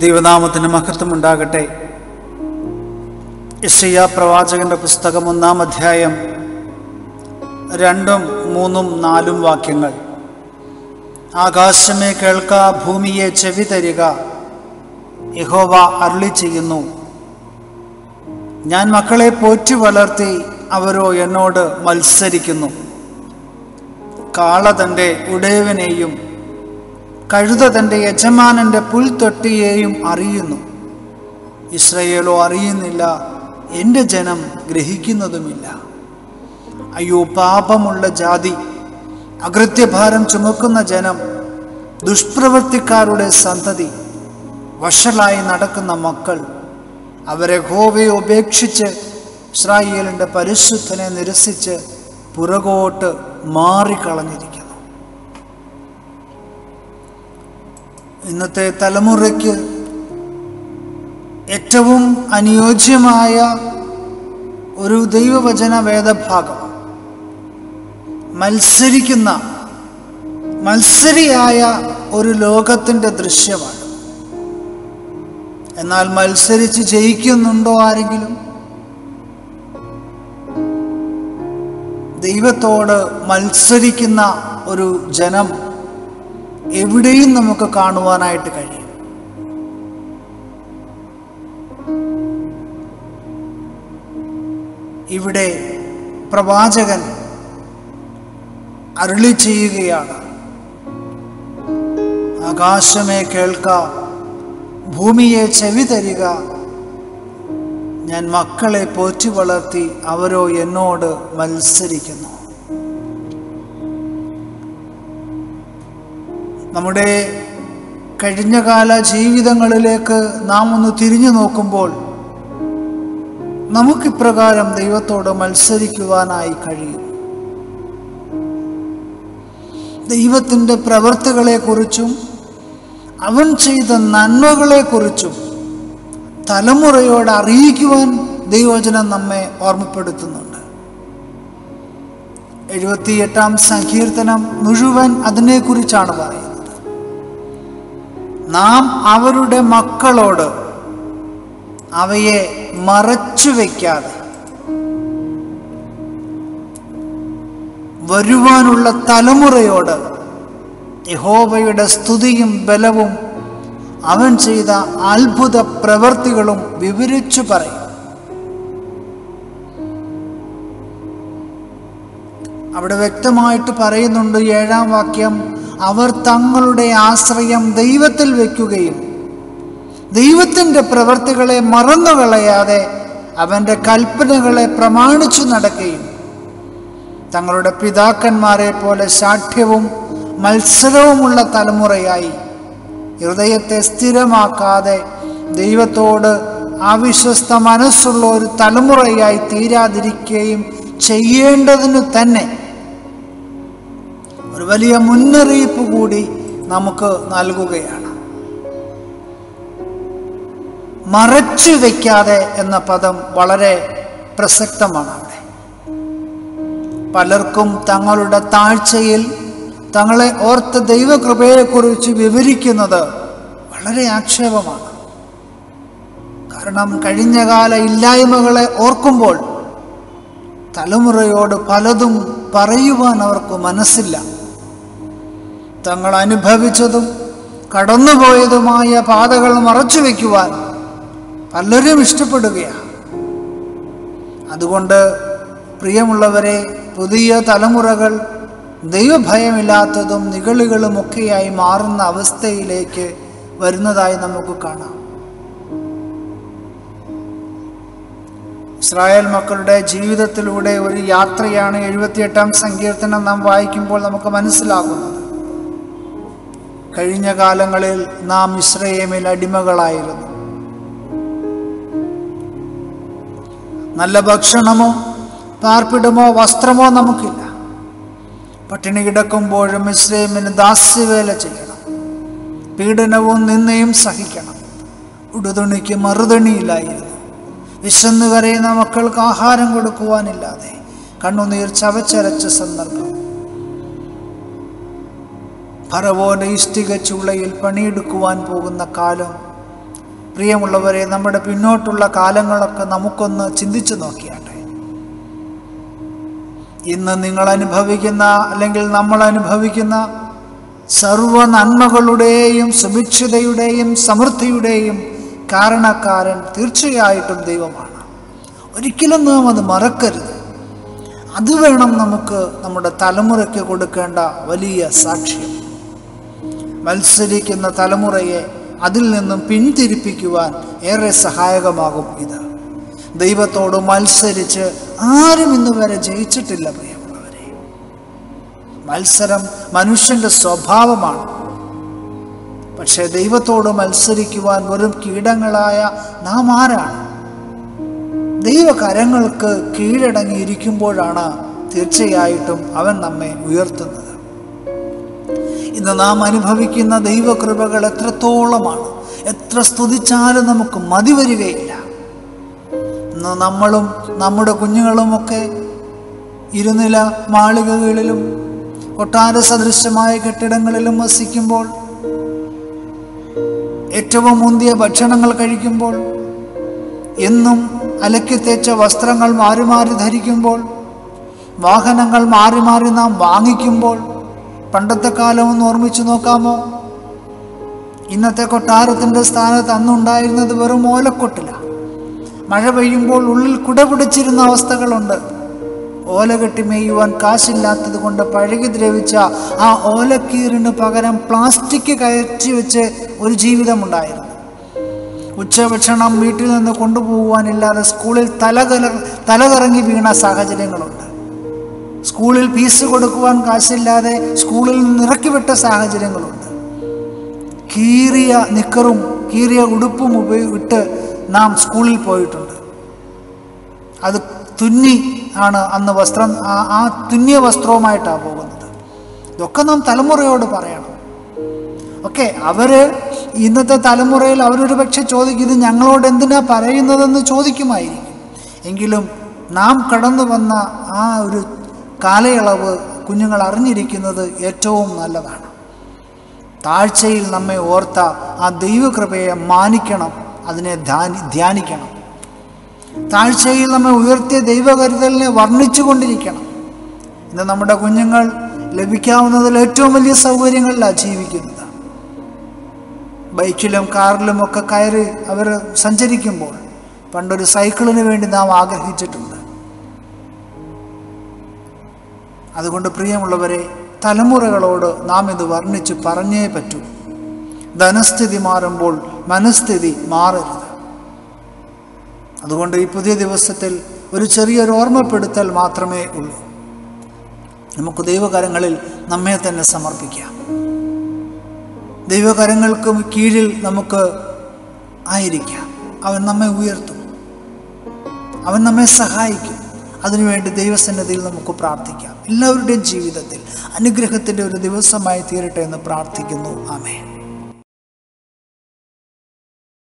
ദൈവനാമത്തിന് മഹത്വം ഉണ്ടാകട്ടെ ഇഷയ പ്രവാചകന്റെ പുസ്തകം ഒന്നാം അധ്യായം രണ്ടും മൂന്നും നാലും വാക്യങ്ങൾ. ആകാശമേ കേൾക്ക ഭൂമിയെ ചെവി തരിക യഹോവ അരുളി ചെയ്യുന്നു. ഞാൻ മക്കളെ പോറ്റി വളർത്തി അവരോ എന്നോട് മത്സരിക്കുന്നു. കാള തന്റെ ഉടയവനെയും കഴുത തന്റെ യജമാനന്റെ പുൽത്തൊട്ടിയെയും അറിയുന്നു. ഇസ്രയേലോ അറിയുന്നില്ല എന്റെ ജനം ഗ്രഹിക്കുന്നതുമില്ല. അയ്യോ പാപമുള്ള ജാതി അകൃത്യഭാരം ചുമക്കുന്ന ജനം ദുഷ്പ്രവൃത്തിക്കാരുടെ സന്തതി വഷളായി നടക്കുന്ന മക്കൾ അവരെ ഹോവയെ ഉപേക്ഷിച്ച് ഇസ്രായേലിന്റെ പരിശുദ്ധനെ നിരസിച്ച് പുറകോട്ട് മാറിക്കളഞ്ഞിരിക്കുന്നു. ഇന്നത്തെ തലമുറയ്ക്ക് ഏറ്റവും അനുയോജ്യമായ ഒരു ദൈവവചന വേദഭാഗം. മത്സരിക്കുന്ന മത്സരിയായ ഒരു ലോകത്തിന്റെ ദൃശ്യമാണ്. എന്നാൽ മത്സരിച്ച് ജയിക്കുന്നുണ്ടോ ആരെങ്കിലും? ദൈവത്തോട് മത്സരിക്കുന്ന ഒരു ജനം എവിടെയും നമുക്ക് കാണുവാനായിട്ട് കഴിയും. ഇവിടെ പ്രവാചകൻ അരുളി ചെയ്യുകയാണ്. ആകാശമേ കേൾക്ക ഭൂമിയെ ചെവി തരിക. ഞാൻ മക്കളെ പോറ്റി വളർത്തി അവരോ എന്നോട് മത്സരിക്കുന്നു. നമ്മുടെ കഴിഞ്ഞകാല ജീവിതങ്ങളിലേക്ക് നാം ഒന്ന് തിരിഞ്ഞു നോക്കുമ്പോൾ നമുക്കിപ്രകാരം ദൈവത്തോട് മത്സരിക്കുവാനായി കഴിയും. ദൈവത്തിന്റെ പ്രവൃത്തികളെക്കുറിച്ചും അവൻ ചെയ്ത നന്മകളെക്കുറിച്ചും തലമുറയോട് അറിയിക്കുവാൻ ദൈവവചനം നമ്മെ ഓർമ്മപ്പെടുത്തുന്നുണ്ട്. എഴുപത്തിയെട്ടാം സങ്കീർത്തനം മുഴുവൻ അതിനെക്കുറിച്ചാണ് പറയുന്നത്. നാം അവരുടെ മക്കളോട് അവയെ മറച്ചു വയ്ക്കാതെ വരുവാനുള്ള തലമുറയോട് യഹോബയുടെ സ്തുതിയും ബലവും അവൻ ചെയ്ത അത്ഭുത പ്രവർത്തികളും വിവരിച്ചു പറയും. അവിടെ വ്യക്തമായിട്ട് പറയുന്നുണ്ട് ഏഴാം വാക്യം അവർ തങ്ങളുടെ ആശ്രയം ദൈവത്തിൽ വയ്ക്കുകയും ദൈവത്തിന്റെ പ്രവൃത്തികളെ മറന്നുകളയാതെ അവന്റെ കൽപ്പനകളെ പ്രമാണിച്ചു നടക്കുകയും തങ്ങളുടെ പിതാക്കന്മാരെ പോലെ ശാഠ്യവും മത്സരവുമുള്ള തലമുറയായി ഹൃദയത്തെ സ്ഥിരമാക്കാതെ ദൈവത്തോട് അവിശ്വസ്ത മനസ്സുള്ള ഒരു തലമുറയായി തീരാതിരിക്കുകയും ചെയ്യേണ്ടതിന് തന്നെ ഒരു വലിയ മുന്നറിയിപ്പ് കൂടി നമുക്ക് നൽകുകയാണ്. മറച്ചു വയ്ക്കാതെ എന്ന പദം വളരെ പ്രസക്തമാണ് അവിടെ. പലർക്കും തങ്ങളുടെ താഴ്ചയിൽ തങ്ങളെ ഓർത്ത ദൈവകൃപയെക്കുറിച്ച് വിവരിക്കുന്നത് വളരെ ആക്ഷേപമാണ്. കാരണം കഴിഞ്ഞകാല ഇല്ലായ്മകളെ ഓർക്കുമ്പോൾ തലമുറയോട് പലതും പറയുവാൻ അവർക്ക് മനസ്സില്ല. തങ്ങൾ അനുഭവിച്ചതും കടന്നുപോയതുമായ പാതകൾ മറച്ചു വയ്ക്കുവാൻ പലരും ഇഷ്ടപ്പെടുകയാണ്. അതുകൊണ്ട് പ്രിയമുള്ളവരെ പുതിയ തലമുറകൾ ദൈവഭയമില്ലാത്തതും നിഗളികളുമൊക്കെയായി മാറുന്ന അവസ്ഥയിലേക്ക് വരുന്നതായി നമുക്ക് കാണാം. ഇസ്രായേൽ മക്കളുടെ ജീവിതത്തിലൂടെ ഒരു യാത്രയാണ് എഴുപത്തിയെട്ടാം സങ്കീർത്തനം നാം വായിക്കുമ്പോൾ നമുക്ക് മനസ്സിലാകുന്നത്. കഴിഞ്ഞ കാലങ്ങളിൽ നാം ഇസ്രയേമിൽ അടിമകളായിരുന്നു. നല്ല ഭക്ഷണമോ പാർപ്പിടമോ വസ്ത്രമോ നമുക്കില്ല. പട്ടിണി കിടക്കുമ്പോഴും ഇസ്രയേമിന് ദാസ്യവേല ചെയ്യണം. പീഡനവും നിന്നയും സഹിക്കണം. ഉടുതുണിക്ക് മറുതുണിയില്ലായിരുന്നു. വിശന്നു കരയുന്ന മക്കൾക്ക് ആഹാരം കൊടുക്കുവാനില്ലാതെ കണ്ണുനീർ ചവച്ചരച്ച സന്ദർഭം. ഫറവോന്റെ ഇഷ്ടിക ചൂളയിൽ പണിയെടുക്കുവാൻ പോകുന്ന കാലം. പ്രിയമുള്ളവരെ നമ്മുടെ പിന്നോട്ടുള്ള കാലങ്ങളൊക്കെ നമുക്കൊന്ന് ചിന്തിച്ചു നോക്കിയാട്ടെ. ഇന്ന് നിങ്ങൾ അനുഭവിക്കുന്ന അല്ലെങ്കിൽ നമ്മൾ അനുഭവിക്കുന്ന സർവ നന്മകളുടെയും സുഭിക്ഷതയുടെയും സമൃദ്ധിയുടെയും കാരണക്കാരൻ തീർച്ചയായിട്ടും ദൈവമാണ്. ഒരിക്കലും നാം അത് മറക്കരുത്. അത് വേണം നമുക്ക് നമ്മുടെ തലമുറയ്ക്ക് കൊടുക്കേണ്ട വലിയ സാക്ഷ്യം. മത്സരിക്കുന്ന തലമുറയെ അതിൽ നിന്നും പിന്തിരിപ്പിക്കുവാൻ ഏറെ സഹായകമാകും ഇത്. ദൈവത്തോട് മത്സരിച്ച് ആരും ഇന്ന് വരെ ജയിച്ചിട്ടില്ല പ്രിയമുള്ളവരെ. മത്സരം മനുഷ്യന്റെ സ്വഭാവമാണ്. പക്ഷേ ദൈവത്തോട് മത്സരിക്കുവാൻ വെറും കീടങ്ങളായ നാം ആരാണ്? ദൈവകരങ്ങൾക്ക് കീഴടങ്ങിയിരിക്കുമ്പോഴാണ് തീർച്ചയായിട്ടും അവൻ നമ്മെ ഉയർത്തുന്നത്. ഇന്ന് നാം അനുഭവിക്കുന്ന ദൈവകൃപകൾ എത്രത്തോളമാണ്. എത്ര സ്തുതിച്ചാലും നമുക്ക് മതി വരികയില്ല. ഇന്ന് നമ്മളും നമ്മുടെ കുഞ്ഞുങ്ങളുമൊക്കെ ഇരുനില മാളികകളിലും കൊട്ടാര സദൃശമായ കെട്ടിടങ്ങളിലും വസിക്കുമ്പോൾ ഏറ്റവും മുന്തിയ ഭക്ഷണങ്ങൾ കഴിക്കുമ്പോൾ എന്നും അലക്കി തേച്ച വസ്ത്രങ്ങൾ മാറി മാറി ധരിക്കുമ്പോൾ വാഹനങ്ങൾ മാറി മാറി നാം വാങ്ങിക്കുമ്പോൾ പണ്ടത്തെ കാലം ഒന്ന് ഓർമ്മിച്ചു നോക്കാമോ? ഇന്നത്തെ കൊട്ടാരത്തിന്റെ സ്ഥാനത്ത് അന്നുണ്ടായിരുന്നത് വെറും ഓലക്കൊട്ടില. മഴ പെയ്യുമ്പോൾ ഉള്ളിൽ കുട പിടിച്ചിരുന്ന അവസ്ഥകളുണ്ട്. ഓല കെട്ടി മേയുവാൻ കാശില്ലാത്തത് കൊണ്ട് പഴകി ദ്രവിച്ച ആ ഓലക്കീറിന് പകരം പ്ലാസ്റ്റിക് കയറ്റി വെച്ച് ഒരു ജീവിതമുണ്ടായിരുന്നു. ഉച്ചഭക്ഷണം വീട്ടിൽ നിന്ന് കൊണ്ടുപോകുവാനില്ലാതെ സ്കൂളിൽ തല തലകറങ്ങി വീണ സാഹചര്യങ്ങളുണ്ട്. സ്കൂളിൽ ഫീസ് കൊടുക്കുവാൻ കാശില്ലാതെ സ്കൂളിൽ നിന്ന് ഇറക്കിവിട്ട സാഹചര്യങ്ങളുണ്ട്. കീറിയ നിക്കറും കീറിയ ഉടുപ്പും ഉപയോഗിട്ട് നാം സ്കൂളിൽ പോയിട്ടുണ്ട്. അത് തുന്നി ആണ് അന്ന് വസ്ത്രം ആ തുന്നിയ വസ്ത്രവുമായിട്ടാണ് പോകുന്നത്. ഇതൊക്കെ നാം തലമുറയോട് പറയണം. ഓക്കെ അവർ ഇന്നത്തെ തലമുറയിൽ അവരൊരു പക്ഷെ ചോദിക്കും ഇത് ഞങ്ങളോട് എന്തിനാ പറയുന്നതെന്ന് ചോദിക്കുമായിരിക്കും. എങ്കിലും നാം കടന്നു വന്ന ആ ഒരു കാലയളവ് കുഞ്ഞുങ്ങൾ അറിഞ്ഞിരിക്കുന്നത് ഏറ്റവും നല്ലതാണ്. താഴ്ചയിൽ നമ്മെ ഓർത്ത ആ ദൈവകൃപയെ മാനിക്കണം അതിനെ ധ്യാനിക്കണം. താഴ്ചയിൽ നമ്മെ ഉയർത്തിയ ദൈവകരുതലിനെ വർണിച്ചുകൊണ്ടിരിക്കണം ഇന്ന് നമ്മുടെ കുഞ്ഞുങ്ങൾ ലഭിക്കാവുന്നതിൽ ഏറ്റവും വലിയ സൗകര്യങ്ങളിലാണ് ജീവിക്കുന്നത്. ബൈക്കിലും കാറിലും ഒക്കെ കയറി അവർ സഞ്ചരിക്കുമ്പോൾ പണ്ടൊരു സൈക്കിളിന് വേണ്ടി നാം ആഗ്രഹിച്ചിട്ടുണ്ട്. അതുകൊണ്ട് പ്രിയമുള്ളവരെ തലമുറകളോട് നാം ഇത് വർണിച്ച് പറഞ്ഞേ പറ്റൂ. ധനസ്ഥിതി മാറുമ്പോൾ മനസ്ഥിതി മാറരുത്. അതുകൊണ്ട് ഈ പുതിയ ദിവസത്തിൽ ഒരു ചെറിയൊരു ഓർമ്മപ്പെടുത്തൽ മാത്രമേ ഉള്ളൂ. നമുക്ക് ദൈവകരങ്ങളിൽ നമ്മെ തന്നെ സമർപ്പിക്കാം. ദൈവകരങ്ങൾക്ക് കീഴിൽ നമുക്ക് ആയിരിക്കാം. അവൻ നമ്മെ ഉയർത്തും. അവൻ നമ്മെ സഹായിക്കും. അതിനുവേണ്ടി ദൈവസന്നതിയിൽ നമുക്ക് പ്രാർത്ഥിക്കാം. എല്ലാവരുടെയും ജീവിതത്തിൽ അനുഗ്രഹത്തിന്റെ ഒരു ദിവസമായി തീരട്ടെ എന്ന് പ്രാർത്ഥിക്കുന്നു. ആമേ